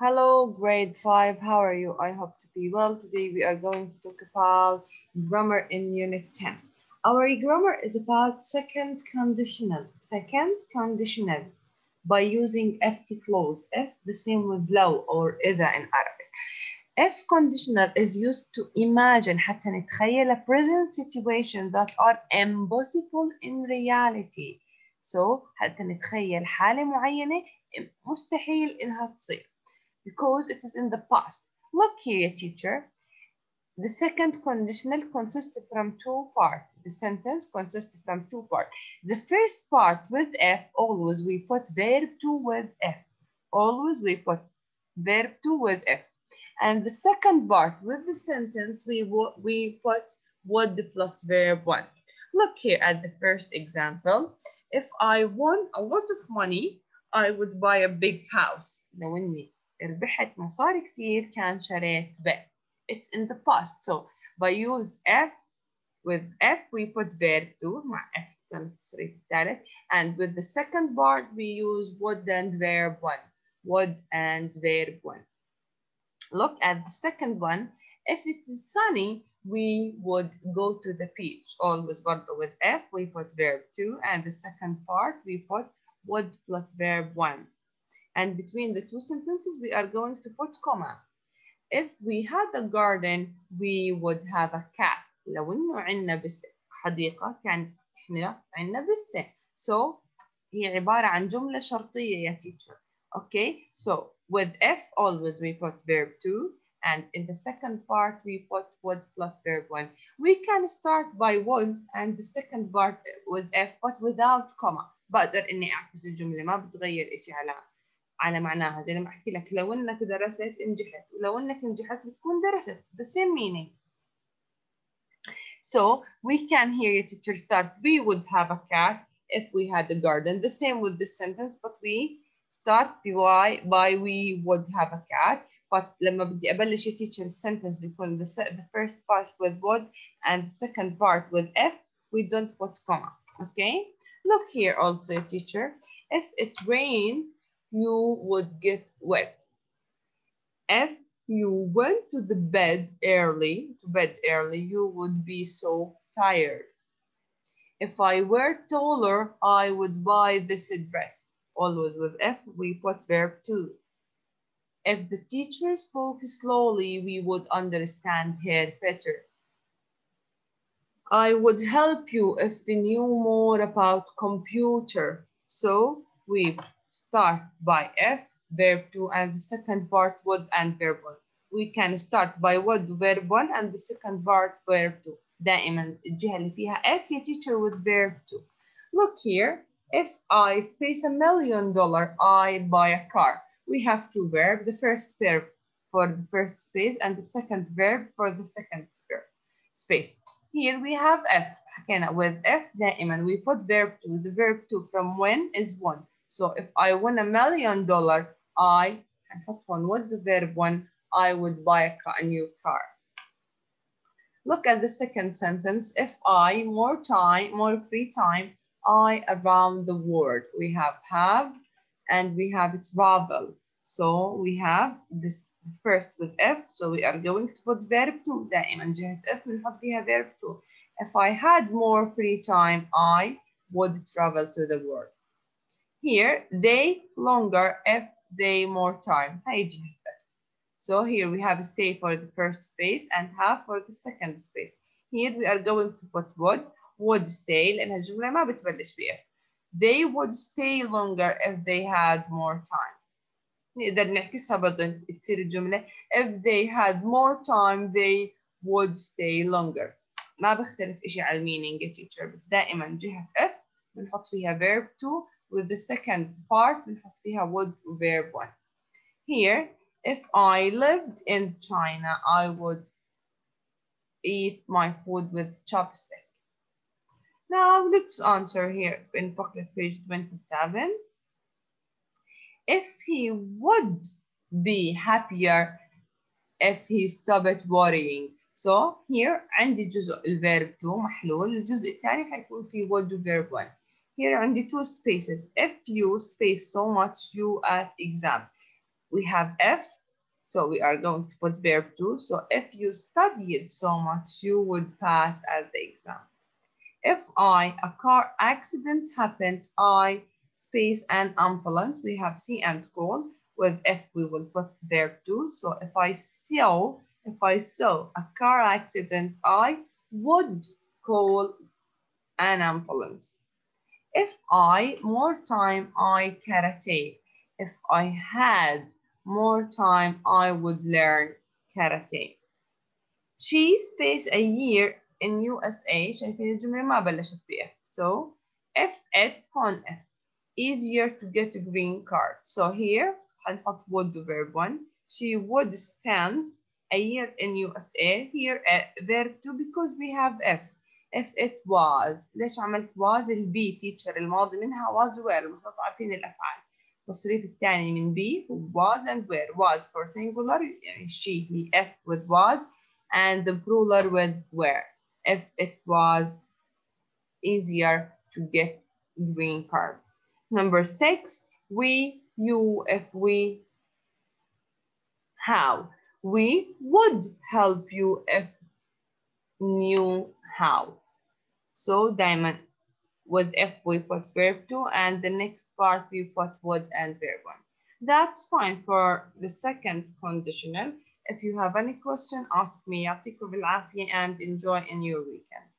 Hello, grade five. How are you? I hope to be well. Today we are going to talk about grammar in unit 10. Our grammar is about second conditional. Second conditional by using if clause. If the same with لو or إذا in Arabic. If conditional is used to imagine حتى نتخيل a present situation that are impossible in reality. So حتى نتخيل حالة معينة مستحيل إنها تصير because it is in the past. Look here, teacher. The second conditional consists from two parts. The sentence consists from two parts. The first part with F, always we put verb to with F. Always we put verb to with F. And the second part with the sentence, we, we put would plus verb one. Look here at the first example. If I won a lot of money, I would buy a big house. No, we ربحت مصاري كتير كان شريت ب. It's in the past. So by use F with F we put verb to مع F التصريف الثالث and with the second part we use would and verb one. Would and verb one. Look at the second one. If it is sunny, we would go to the beach. Always برضه with F we put verb two and the second part we put would plus verb one. And between the two sentences, we are going to put comma. If we had a garden, we would have a cat. لو إنه عنا بس حديقة كان إحنا عنا بس. So هي عبارة عن جملة شرطية يا teacher. Okay, so with F always we put verb to and in the second part we put would plus verb one. We can start by would and the second part with F but without comma. بقدر إني أعكس الجملة ما بتغير إشي على على معناها زي ما احكي لك لو انك درست نجحت ولو انك نجحت بتكون درست the same meaning so we can hear your teacher start we would have a cat if we had a garden the same with this sentence but we start by by we would have a cat but لما بدي أبلش يا teacher السنتنس بيكون the, the first part with would and the second part with if we don't put comma okay look here also teacher if it rained you would get wet. If you went to the bed early, to bed early, you would be so tired. If I were taller, I would buy this dress. Always with F, we put verb to. If the teacher spoke slowly, we would understand her better. I would help you if we knew more about computer. So we start by F, verb to, and the second part would and verb one. We can start by would, verb one, and the second part verb two. دائما الجهة اللي فيها F يا teacher with verb two. Look here, if I space a million dollar, I buy a car. We have two verbs, the first verb for the first space and the second verb for the second space. Here we have F. حكينا with F دائما we put verb to. The verb to from when is one. So if I win a million dollar, I هنحط one with the verb one, I would buy a, car, a new car. Look at the second sentence. If I more time, more free time, I around the world. We have have and we have travel. So we have this first with F. So we are going to put verb to دائما جهة F بنحط فيها verb to. If I had more free time, I would travel to the world. Here, they longer if they more time. So here we have stay for the first space and have for the second space. Here we are going to put would, would stay لأن الجملة ما بتبلش ب if. They would stay longer if they had more time. نقدر نعكسها برضه تصير الجملة if they had more time they would stay longer. ما بختلف إشي على المينينج يا teacher بس دائما جهة if بنحط فيها verb to with the second part بنحط فيها would verb one. Here, if I lived in China, I would eat my food with chopstick. Now let's answer here in booklet page 27. If he would be happier if he stopped worrying. So here عندي جزء الverb to محلول الجزء الثاني حيكون في would verb one. here only two spaces. If you space so much you at exam, we have F, so we are going to put verb to. So if you studied so much, you would pass at the exam. If I, a car accident happened, I space an ambulance, we have C and call. With F. we will put verb too. So if I saw, if I saw a car accident, I would call an ambulance. If I, more time, I karate. If I had more time, I would learn karate. She spent a year in USA شايفين الجملة ما بلشت ب F. So if it هون F easier to get a green card. So here هنحط would the verb one. She would spend a year in USA. Here uh, verb two because we have F. if it was ليش عملت was البي teacher الماضي منها was were المفروض عارفين الافعال التصريف الثاني من be was and were was for singular يعني she he if with was and the plural with were if it was easier to get green card number six we you if we how we would help you if knew how so diamond with if we put verb to and the next part we put would and verb one. That's fine for the second conditional. If you have any question, ask me. يعطيكم بالعافية and enjoy in your weekend.